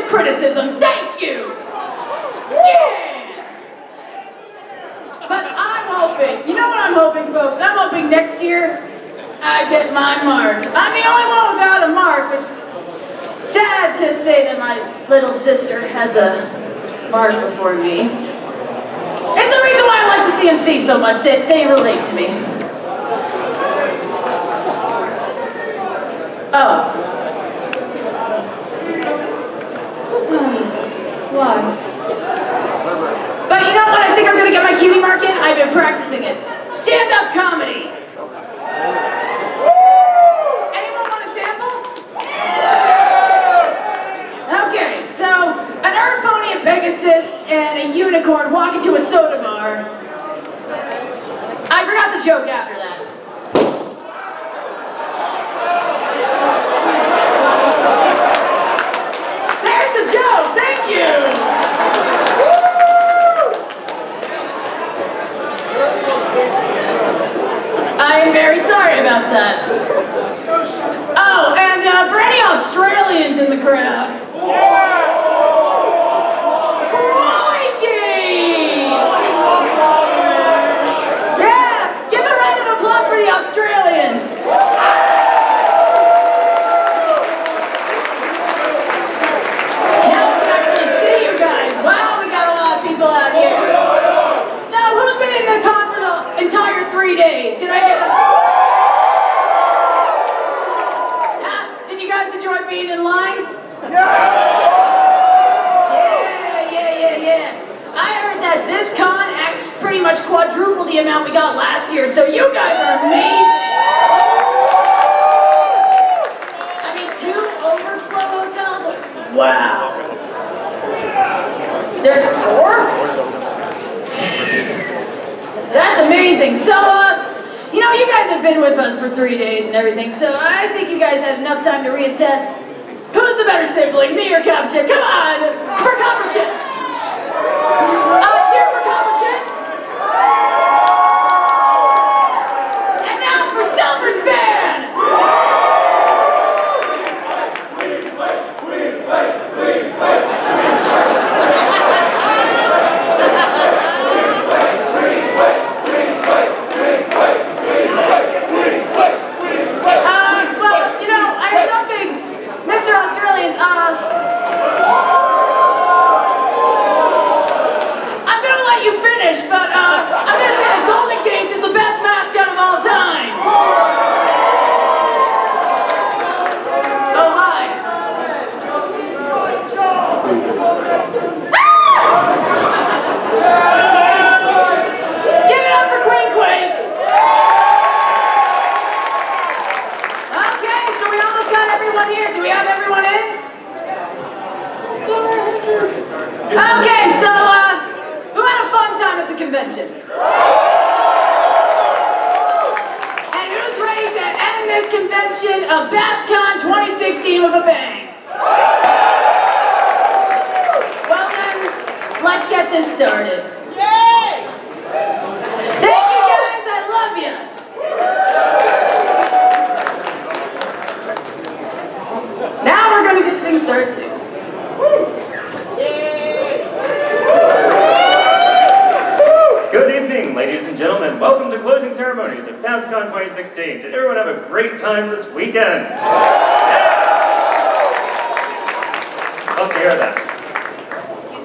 constructive criticism. Thank you. Yeah. But I'm hoping, you know what I'm hoping, folks? I'm hoping next year I get my mark. I'm the only one without a mark, which sad to say that my little sister has a mark before me. It's the reason why I like the CMC so much, that they relate to me. Oh. Why? But you know what I think I'm gonna get my cutie mark in? I've been practicing it. Stand-up comedy. Anyone want a sample? Okay, so an earth pony, a Pegasus, and a unicorn walk into a soda bar. I forgot the joke after that. There's the joke. Thank you. I am very sorry about that. Oh, and uh, for any Australians in the crowd. Crikey! Yeah, give a round of applause for the Australians. Now we can actually see you guys. Wow, we got a lot of people out here. So who's been in the top for the entire three days? Can I get a... Huh? Did you guys enjoy being in line? Yeah, yeah, yeah, yeah. I heard that this con act pretty much quadrupled the amount we got last year, so you guys are amazing. I mean, two overflow hotels? Wow. There's four? That's amazing. So, uh, you know, you guys have been with us for three days and everything, so I think you guys had enough time to reassess who's the better sibling, me or Copperchip. Come on, for Copperchip. Uh, cheer for Copperchip. Uh! We're gonna get things started soon. Good evening, ladies and gentlemen. Welcome to closing ceremonies at BabsCon 2016. Did everyone have a great time this weekend? Love to hear that.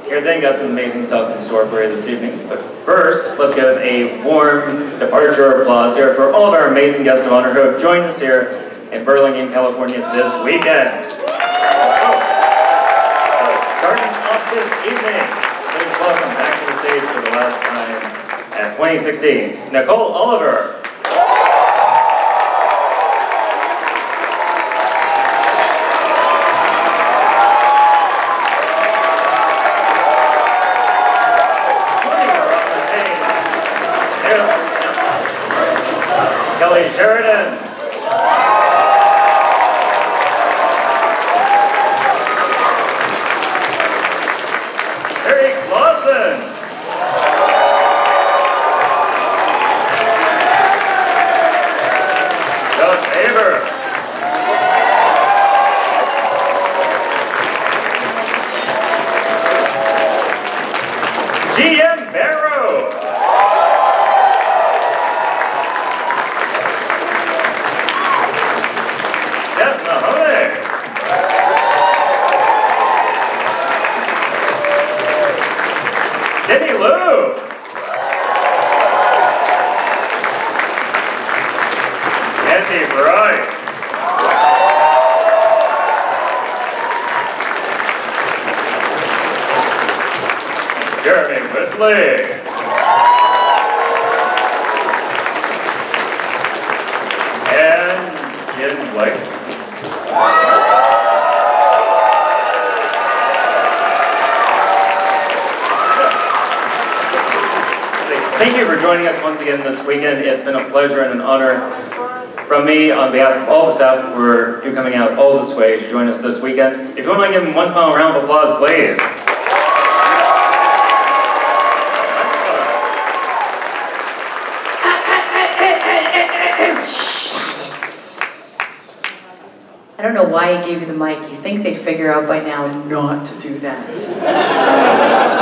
Here then got some amazing stuff in store for you this evening. But first, let's give a warm departure of applause here for all of our amazing guests of honor who have joined us here in Burlingame, California this weekend. So, starting off this evening, please welcome back to the stage for the last time at 2016, Nicole Oliver. Thank you for joining us once again this weekend. It's been a pleasure and an honor from me on behalf of all the staff for you coming out all this way to join us this weekend. If you wouldn't mind giving one final round of applause, please. Know why he gave you the mic. You think they'd figure out by now not to do that.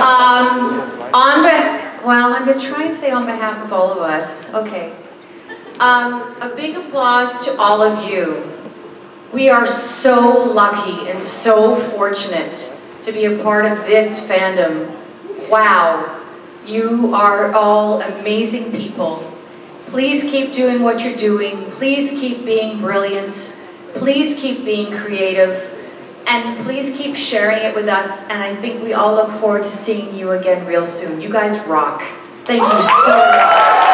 um, on well, I'm gonna try and say on behalf of all of us. Okay. Um, a big applause to all of you. We are so lucky and so fortunate to be a part of this fandom. Wow, you are all amazing people. Please keep doing what you're doing. Please keep being brilliant. Please keep being creative. And please keep sharing it with us. And I think we all look forward to seeing you again real soon. You guys rock. Thank you so much.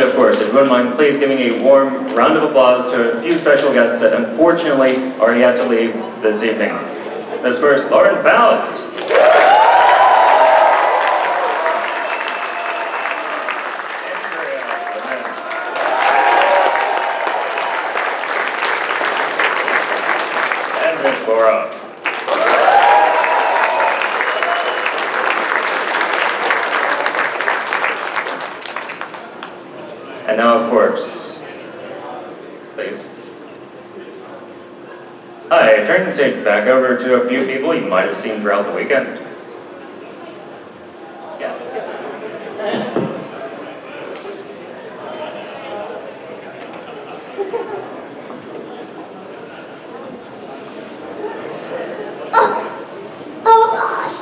Of course, if you wouldn't mind, please giving a warm round of applause to a few special guests that unfortunately already had to leave this evening. That's, of course, Lauren Faust. And Miss Laura. And now, of course, please. Hi, turning the stage back over to a few people you might have seen throughout the weekend. Yes. Oh gosh.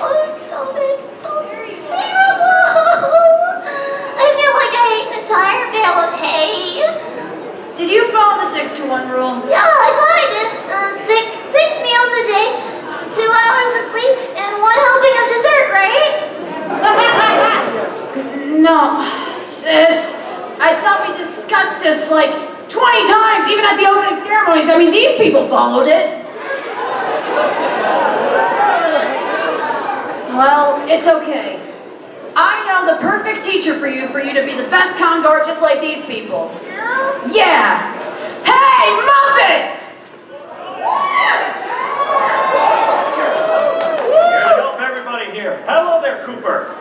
Oh, stop it. Oh, it's terrible. I feel like I ate an entire bale of hay. Did you follow the six to one rule? Yeah, I thought I did. Uh, six, six meals a day, it's two hours of sleep, and one helping of dessert, right? No, sis. I thought we discussed this like 20 times, even at the opening ceremonies. I mean, these people followed it. Well, it's okay. I know the perfect teacher for you, for you to be the best Congoer just like these people. Yeah. Yeah! Hey, Muppets! Here to help everybody here. Hello there, Cooper.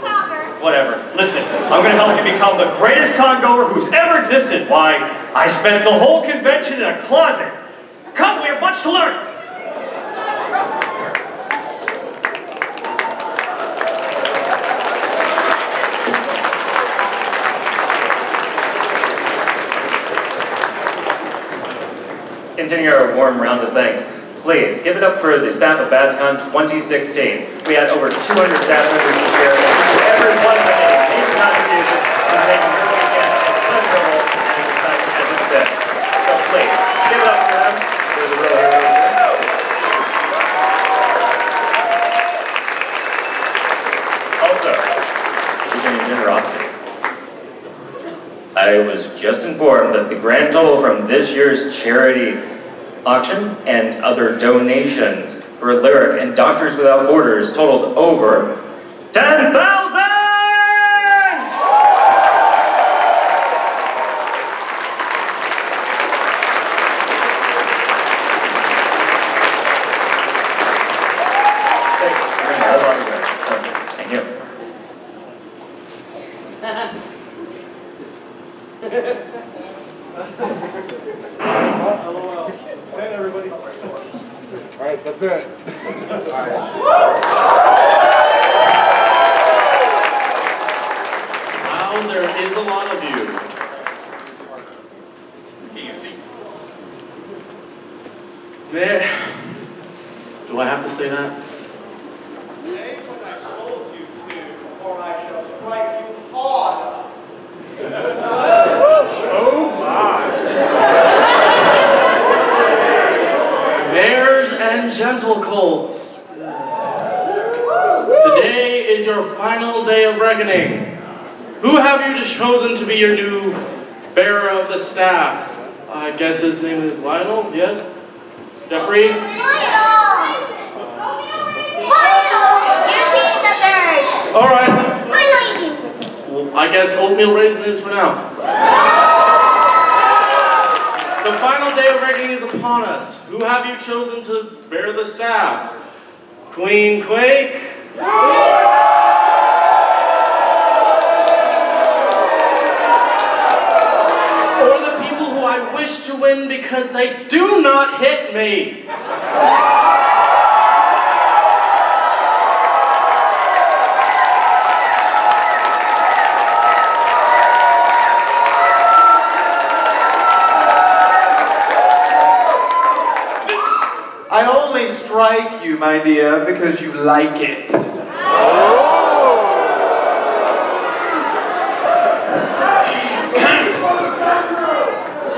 Copper. Whatever. Listen, I'm going to help you become the greatest congoer who's ever existed. Why, I spent the whole convention in a closet. Come, we have much to learn. Continue our warm round of thanks. Please give it up for the staff of BabsCon 2016. We had over 200 staff members this year, everyone made a major contribution to making your weekend as pleasurable and exciting as it's been. So please, give it up for them. They're the real heroes here. Also, speaking of generosity, I was just informed that the grand total from this year's charity auction and other donations for Lyric and Doctors Without Borders totaled over 10,000! Thank you. You're gonna hold on to that. So, Thank you. Hey, everybody. All right, that's it. Wow, there is a lot of you. Can you see? There. Do I have to say that? Say what I told you to, or I shall strike you harder. Mares and gentle colts. Today is your final day of reckoning. Who have you chosen to be your new bearer of the staff? I guess his name is Lionel, yes? Jeffrey? Lionel! Lionel! Eugene the third! Alright. Lionel Eugene. Well, I guess oatmeal raisin is for now. The final day of reckoning is upon us. Who have you chosen to bear the staff? Queen Quake? I wish to win because they do not hit me? I only strike you, my dear, because you like it.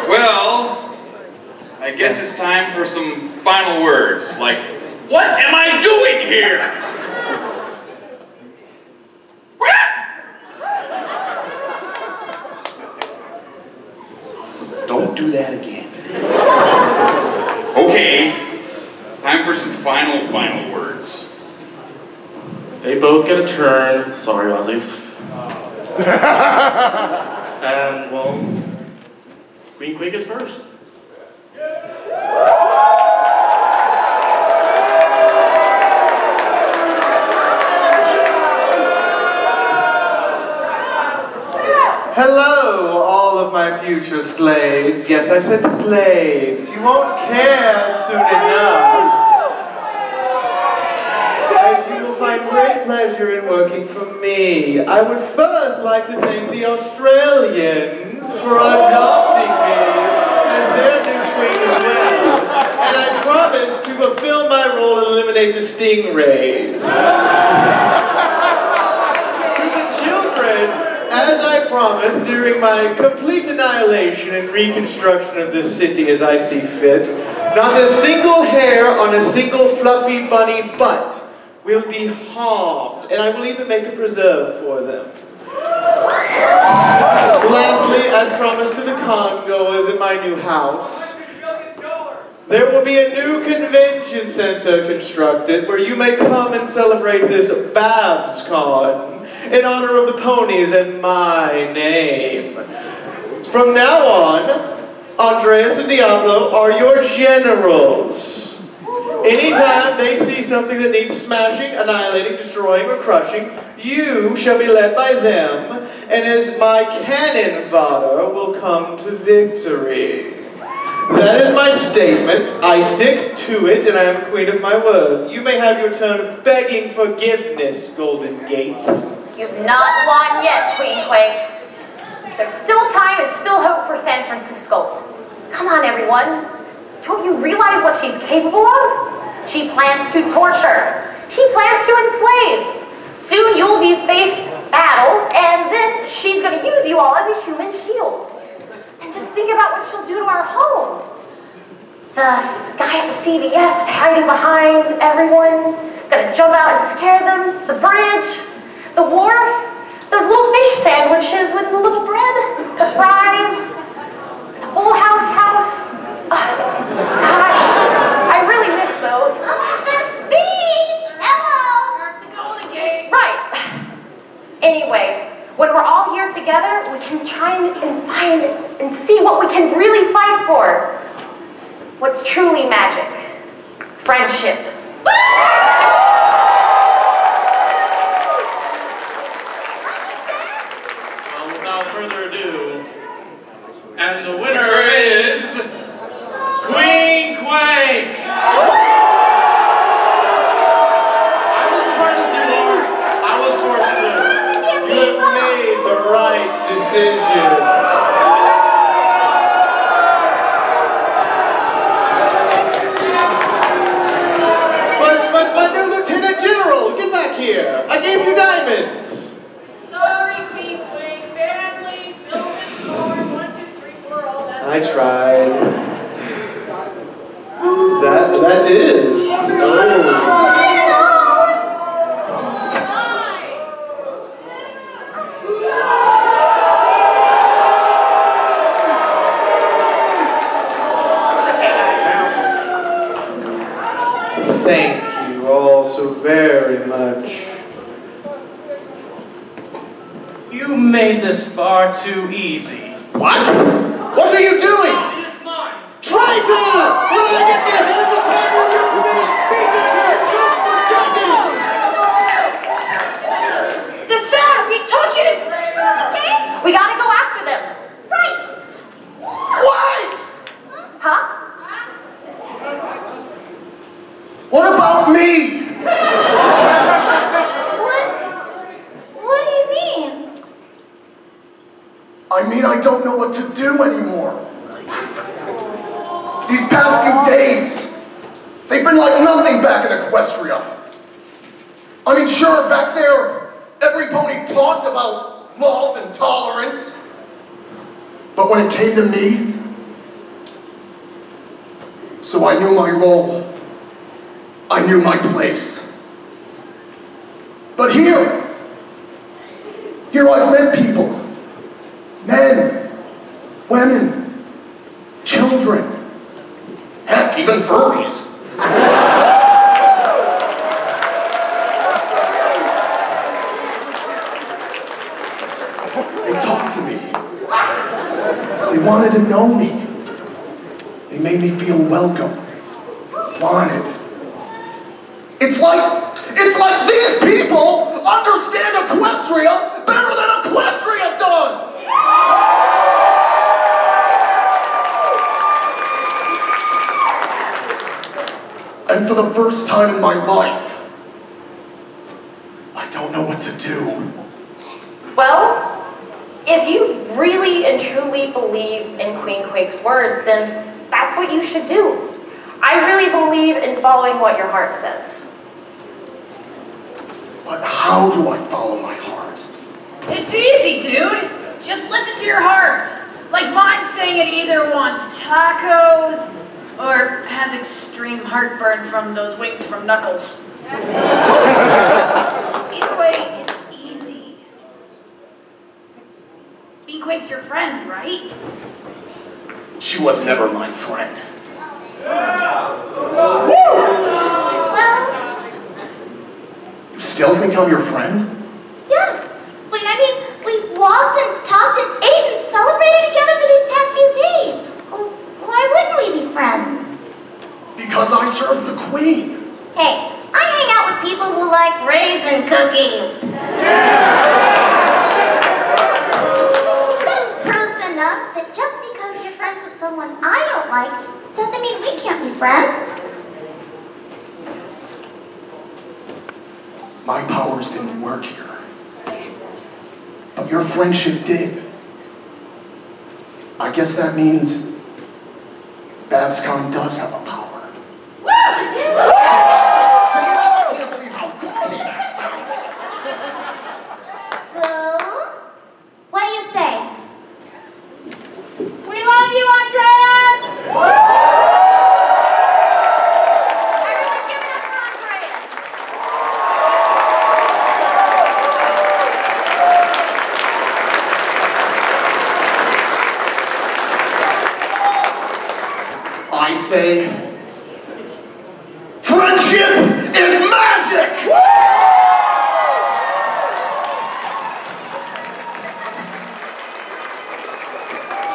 Well, I guess it's time for some final words. Like, what am I doing here? Don't do that again. Okay, time for some final, final words. They both get a turn. Sorry, Aussies. and, um, well, Queen Quake is first. Of my future slaves. Yes, I said slaves. You won't care soon enough. As you will find great pleasure in working for me. I would first like to thank the Australians for adopting me as their new queen as well. And I promise to fulfill my role and eliminate the stingrays. To the children, as I my complete annihilation and reconstruction of this city as I see fit, not a single hair on a single fluffy bunny butt will be harmed, and I will even make a preserve for them. Lastly, as promised to the congoers in my new house, there will be a new convention center constructed where you may come and celebrate this Babs Con in honor of the ponies and my name. From now on, Andreas and Diablo are your generals. Anytime they see something that needs smashing, annihilating, destroying, or crushing, you shall be led by them, and as my cannon fodder will come to victory. That is my statement. I stick to it, and I am queen of my word. You may have your turn begging forgiveness, Golden Gates. You've not won yet, Queen Quake. There's still time and still hope for San Francisco. Come on, everyone. Don't you realize what she's capable of? She plans to torture. She plans to enslave. Soon you'll be faced battle, and then she's gonna use you all as a human shield. And just think about what she'll do to our home. The guy at the CVS hiding behind everyone, gonna jump out and scare them. The bridge, the wharf, those little fish sandwiches with the little bread, the fries, the whole house house. Ah, gosh, I really miss those. The speech! Hello! Right. Anyway, when we're all here together, we can try and, and find and see what we can really fight for. What's truly magic. Friendship. Well, without further ado, And the winner is Queen Quake. I'm as smart as you are. I was forced to. You have made the right decision. But, but, but, new Lieutenant General, get back here. I gave you diamonds. Sorry, Queen Queen. Family, building floor, one, two, three, four, all that. I tried. Is that, that is. Oh. It's okay, guys. Thank you all so very much. You made this far too easy. What? What are you doing? It is mine. Traitor! When I get my hands upon you, you'll be beaten to a don't forget! The staff, we took it! We gotta go after them. Right. What? Huh? What about me? What? What do you mean? I don't know what to do anymore. These past few days, they've been like nothing back in Equestria. I mean, sure, back there, every pony talked about love and tolerance. But when it came to me, so I knew my role. I knew my place. But here, here I've met people men, women, children, heck, even furries. They talked to me. They wanted to know me. They made me feel welcome, wanted. It's like, it's like these people understand Equestria better than Equestria does! And for the first time in my life, I don't know what to do. Well, if you really and truly believe in Queen Quake's word, then that's what you should do. I really believe in following what your heart says. But how do I follow my heart? It's easy, dude. Just listen to your heart. Like mine saying it either wants tacos or has extreme heartburn from those wings from Knuckles. Either way, it's easy. Queen Quake's your friend, right? She was never my friend. Well, You still think I'm your friend? yes. Like, I mean, we walked and talked and ate and celebrated together for these past few days. Well, Why wouldn't we be friends? Because I serve the queen. Hey, I hang out with people who like raisin cookies. That's proof enough that just because you're friends with someone I don't like doesn't mean we can't be friends. My powers didn't work here. But your friendship did. I guess that means Babscon does have a power. Say that? I can't believe how corny that sounded. So, what do you say? We love you, Andreas! Everyone give it up for Andreas! I say, friendship is magic!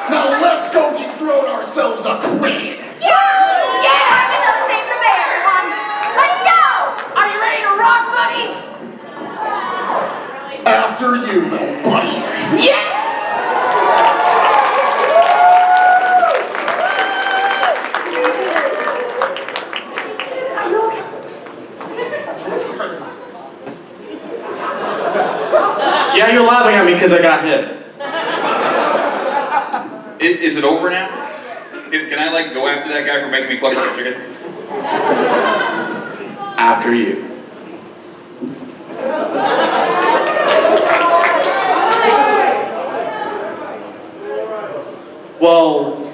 Now let's go dethrone ourselves a queen! Yeah! Yeah! Time to go save the bear! Let's go! Are you ready to rock, buddy? After you, little buddy. Yeah! because I got hit. it, is it over now? Can, can, I like go after that guy for making me cluck like a chicken? After you. Well,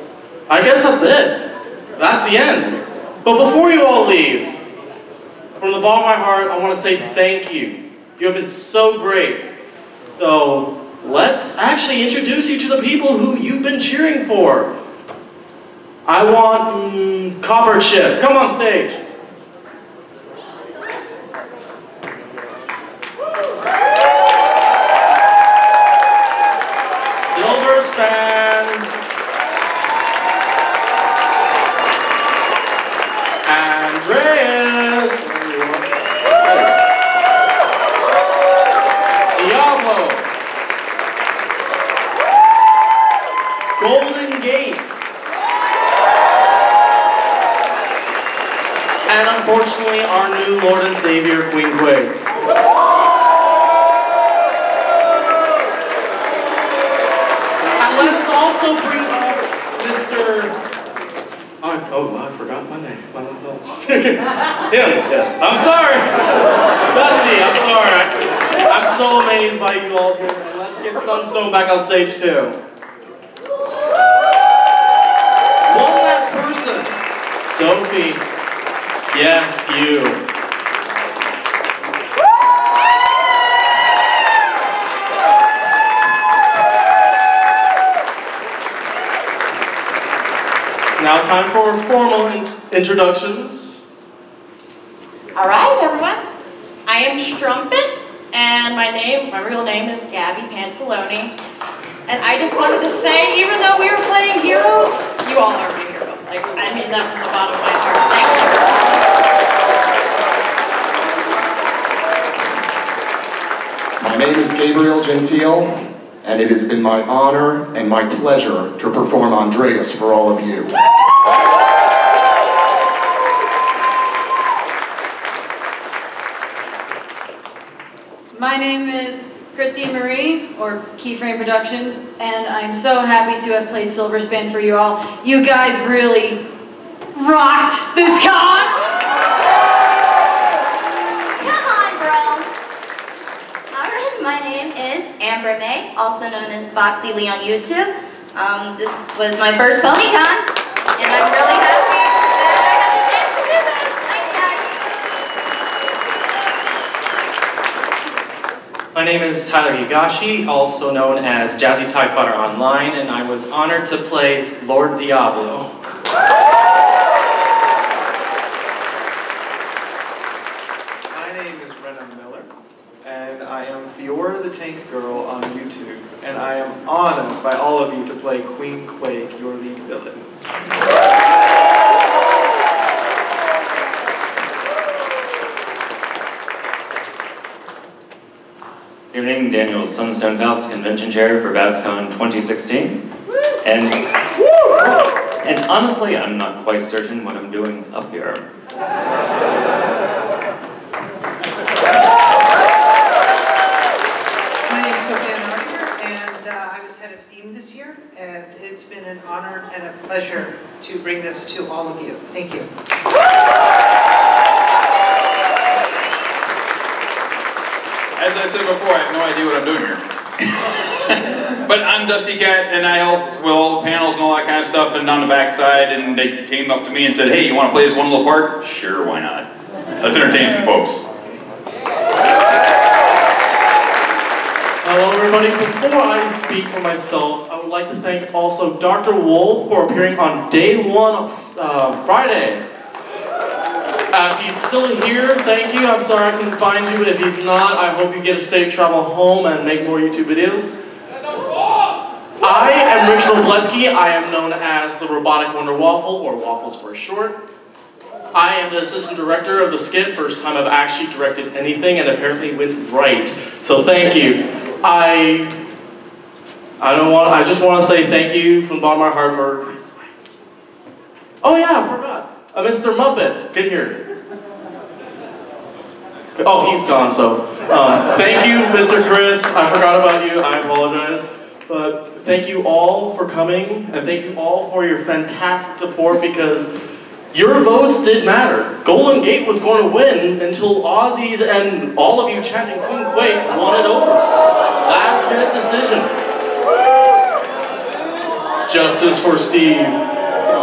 I guess that's it. That's the end. But before you all leave, from the bottom of my heart, I want to say thank you. You have been so great. So let's actually introduce you to the people who you've been cheering for. I want mm, Copper Chip. Come on stage. Also bring up Mr. Oh, oh, I forgot my name. I don't know. Him, yes. I'm sorry. Dusty, I'm sorry. I'm so amazed by you all here. And let's get Sunstone back on stage too. One last person. Sophie. Yes, you. Now time for formal in- introductions. All right, everyone. I am Strumpet, and my name, my real name is Gabby Pantalone. And I just wanted to say, even though we were playing heroes, you all are my hero. Like, I mean that from the bottom of my heart. Thank you. My name is Gabriel Gentile, and it has been my honor and my pleasure to perform Andreas for all of you. My name is Christine Marie, or Keyframe Productions, and I'm so happy to have played Silver Spin for you all. You guys really rocked this con! Come on, bro. Alright, my name is Amber May, also known as Foxy Lee on YouTube. Um, this was my first PonyCon, and I'm really happy that I had the chance to do this. Thanks, guys. My name is Tyler Higashi, also known as Jazzy TIE Fighter Online, and I was honored to play Lord Diablo. My name is Renna Miller, and I am Fiora the Tank Girl on YouTube, and I am honored by all of you to play Queen Quake, your lead villain. Evening, Daniel Sunstone Palace Convention Chair for BabsCon 2016. And, and honestly, I'm not quite certain what I'm doing up here. My name is Sophia Nordiger, and uh, I was head of theme this year, and it's been an honor and a pleasure to bring this to all of you. Thank you. As I said before, I have no idea what I'm doing here. but I'm Dusty Cat, and I helped with all the panels and all that kind of stuff, and on the backside, and they came up to me and said, hey, you want to play this one little part? Sure, why not? Let's entertain some folks. Hello, everybody. Before I speak for myself, I would like to thank also Dr. Wolf for appearing on day one on uh, Friday. Uh, if he's still here, thank you. I'm sorry I couldn't find you. If he's not, I hope you get a safe travel home and make more YouTube videos. I am Rich Robleski. I am known as the Robotic Wonder Waffle, or Waffles for short. I am the assistant director of the skit. First time I've actually directed anything, and apparently went right. So thank you. I I don't want. I just want to say thank you from the bottom of my heart for. Oh yeah, I forgot. Uh, Mr. Muppet, get here. Oh, he's gone. So um, thank you, Mr. Chris. I forgot about you. I apologize. But thank you all for coming, and thank you all for your fantastic support because your votes did matter. Golden Gate was going to win until Aussies and all of you chanting Queen Quake won it over. Last minute decision. Justice for Steve.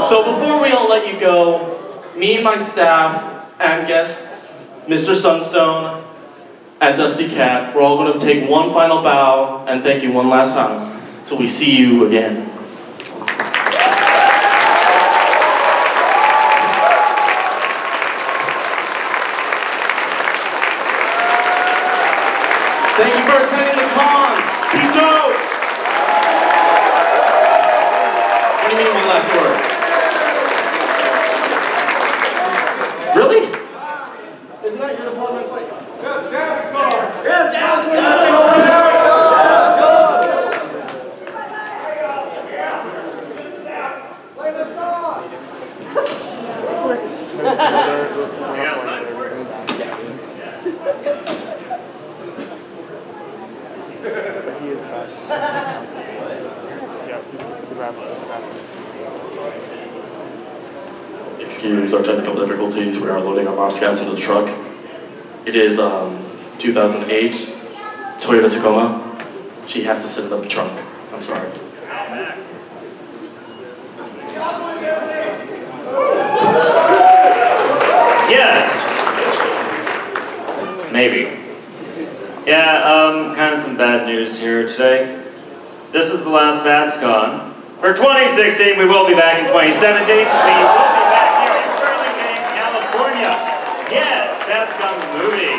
So before we all let you go, me and my staff and guests, Mr. Sunstone and Dusty Cat, we're all going to take one final bow and thank you one last time. So we see you again. Thank you for attending the con. Peace out. What do you mean one last word? Really? Isn't that your department? Excuse our technical difficulties. We are loading our mouse cats into the truck. It is um, 2008 Toyota Tacoma. She has to sit in the trunk. I'm sorry. Yes. Maybe. Yeah, um, kind of some bad news here today. This is the last BabsCon. For 2016, we will be back in 2017. We will be back here in Burlingame, California. BabsCon the movie.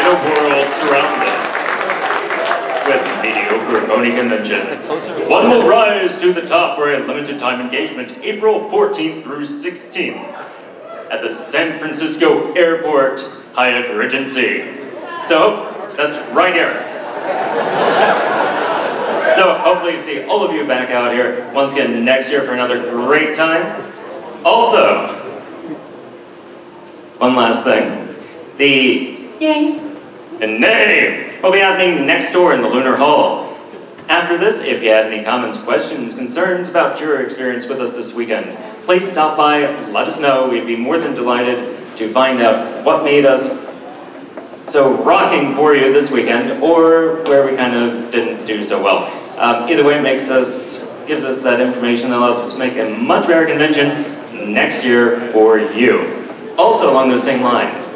In a world surrounded with mediocre Pony Convention. One will rise to the top for a limited time engagement, April 14th through 16th at the San Francisco Airport Hyatt Regency. So, that's right here. So, hopefully to see all of you back out here once again next year for another great time. Also, one last thing. The Yay and Nay will be happening next door in the Lunar Hall. After this, if you have any comments, questions, concerns about your experience with us this weekend, please stop by, let us know. We'd be more than delighted to find out what made us so rocking for you this weekend, or where we kind of didn't do so well. Um, either way, it makes us, gives us that information that allows us to make a much better convention next year for you. Also along those same lines,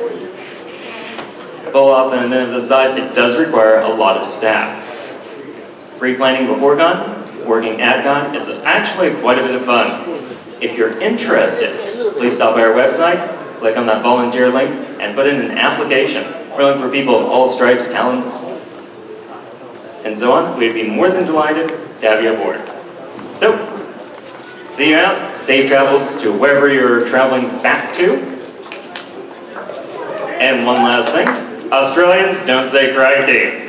pull off an event of this size, it does require a lot of staff. Pre-planning before con, working at con, it's actually quite a bit of fun. If you're interested, please stop by our website, click on that volunteer link, and put in an application. We're looking for people of all stripes, talents, and so on. We'd be more than delighted to have you aboard. So, see you out. Safe travels to wherever you're traveling back to. And one last thing, Australians don't say crikey.